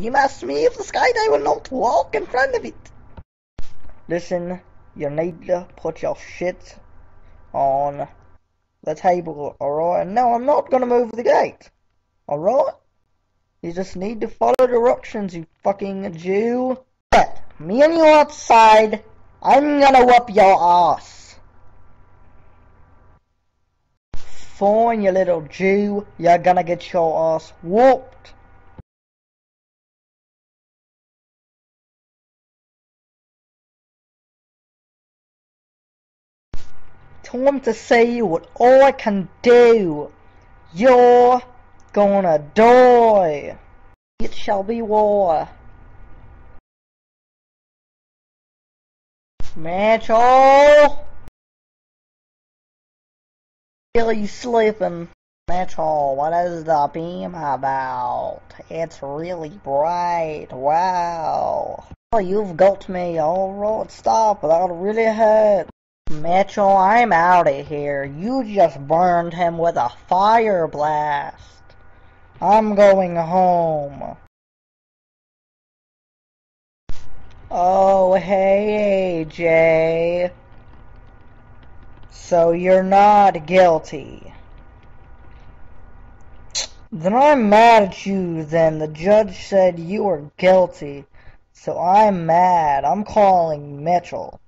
You must me if the skydive will not walk in front of it. Listen, you need to put your shit on the table, alright? No, I'm not gonna move the gate. Alright? You just need to follow directions, you fucking Jew. But, me and you outside, I'm gonna whoop your ass. Fine, you little Jew, you're gonna get your ass whooped. Time to see what I can do. You're gonna die. It shall be war. Mitchell! Really sleeping. Mitchell, what is the beam about? It's really bright. Wow. Oh, you've got me. Alright, stop. That really hurt. Mitchell, I'm out of here. You just burned him with a fire blast. I'm going home. Oh, hey, AJ. So you're not guilty. Then I'm mad at you then. The judge said you were guilty. So I'm mad. I'm calling Mitchell.